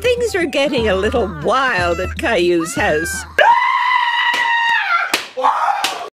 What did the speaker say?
Things are getting a little wild at Caillou's house.